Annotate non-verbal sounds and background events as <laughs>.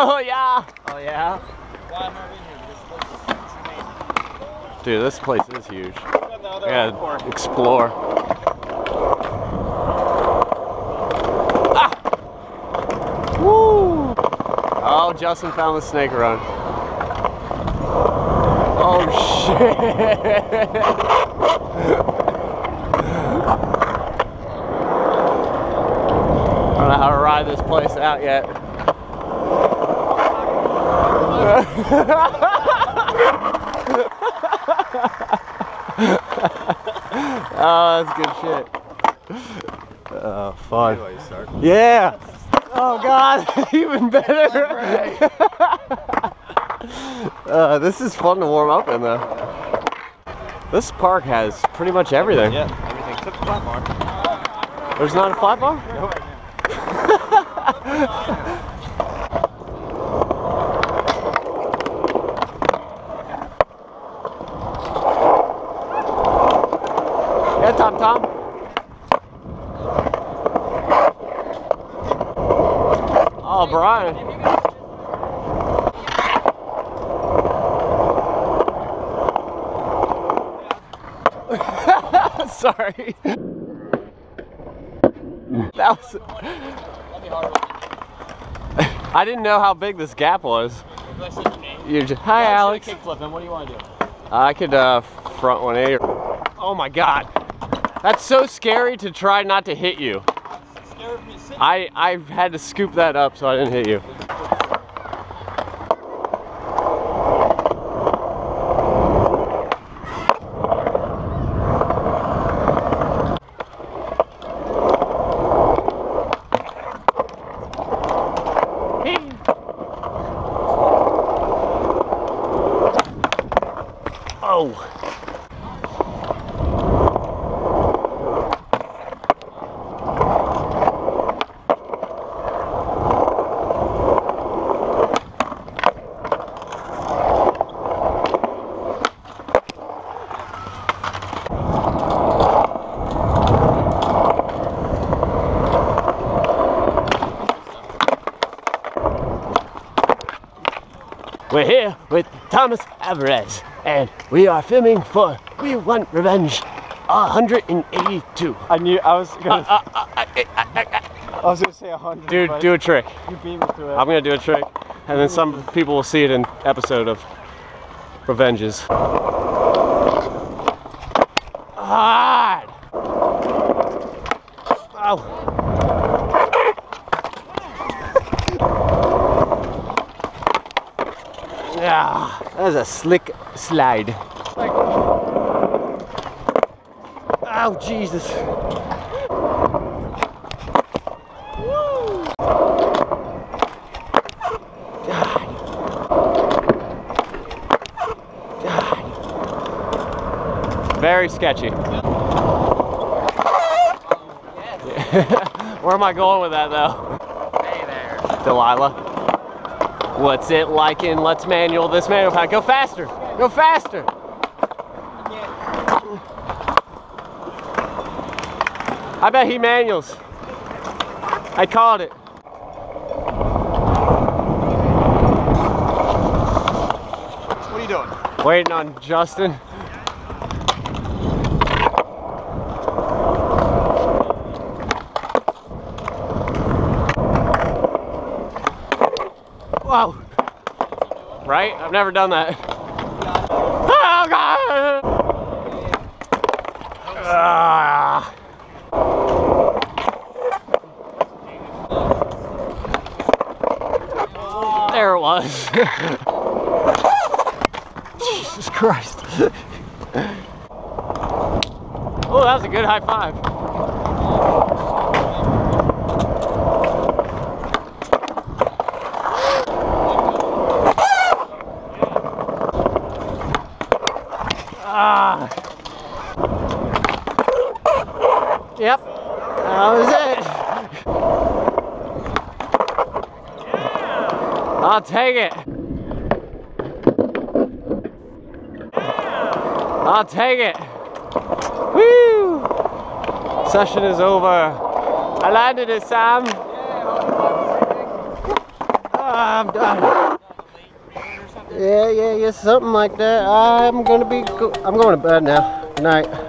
Oh yeah. Oh yeah? Why am I in here? This place is Dude, this place is huge. Yeah, explore. Ah! Woo! Oh, Justin found the snake run. Oh shit! <laughs> I don't know how to ride this place out yet. <laughs> Oh, that's good shit. Oh, fun. Yeah. Oh God, <laughs> even better. <laughs> uh, this is fun to warm up in though. This park has pretty much everything. Yeah, everything except the flat bar. There's not a flat bar? Brian. <laughs> Sorry. That was. I didn't know how big this gap was. You're just, hi, Alex. Kick flip him. What do you want to do? I could uh, front 180. Oh my god. That's so scary to try not to hit you. I, I had to scoop that up so I didn't hit you. Oh. We're here with Thomas Alvarez, and we are filming for We Want Revenge 182. I knew I was gonna. Uh, uh, uh, uh, uh, uh. I was gonna say hundred. Dude, do a trick. You beat me to it. I'm gonna do a trick, and then some people will see it in episode of Revenges. Hard. Oh. Yeah, that was a slick slide. Oh, Jesus. Very sketchy. <laughs> Where am I going with that though? Hey there. Delilah. What's it like in Let's Manual this manual pack? Go faster! Go faster! I bet he manuals. I called it. What are you doing? Waiting on Justin. Wow. Right? I've never done that. Oh god! Ah. There it was. <laughs> Jesus Christ. <laughs> oh, that was a good high five. Ah. Yep. That was it. I'll take it. I'll take it. Woo! Session is over. I landed it, Sam. Ah, I'm done. Yeah, yeah, yeah, something like that. I'm gonna be. Go- I'm going to bed now. Good night.